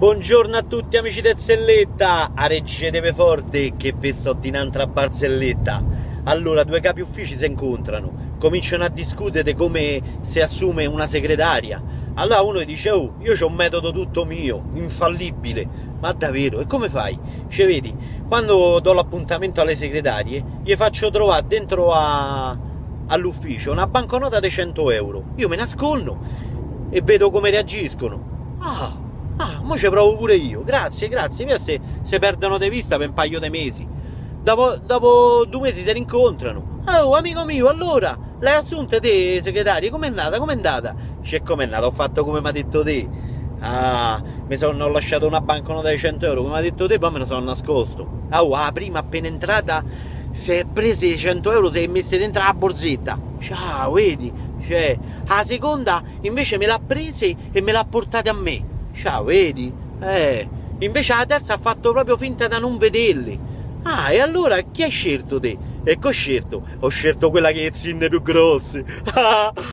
Buongiorno a tutti amici del Zelletta, a reggete forte che vi sto dinanzi a Barzelletta. Allora, due capi uffici si incontrano, cominciano a discutere come si assume una segretaria. Allora uno dice, oh, io ho un metodo tutto mio, infallibile. Ma davvero? E come fai? Cioè, vedi, quando do l'appuntamento alle segretarie, gli faccio trovare dentro a... all'ufficio una banconota di 100 euro. Io me nascondo e vedo come reagiscono. Ah, Ah, mo ci provo pure io. Grazie, grazie. Via se, se perdono di vista per un paio di mesi. Dopo, dopo due mesi si rincontrano. Oh, amico mio, allora, l'hai assunta te, segretaria? Com'è andata? Com'è andata? C'è com'è andata? Ho fatto come mi ha detto te. Ah, mi sono lasciato una banconota di 100 euro, come mi ha detto te, poi me la sono nascosto. Oh, ah, prima appena entrata si è prese i 100 euro, si è messa dentro la borsetta. Ciao, vedi? Cioè, la seconda invece me l'ha prese e me l'ha portate a me. Ciao, vedi? Eh, invece la terza ha fatto proprio finta da non vederli. Ah, e allora chi hai scelto te? Ecco, ho scelto. Ho scelto quella che è zinne più grosse.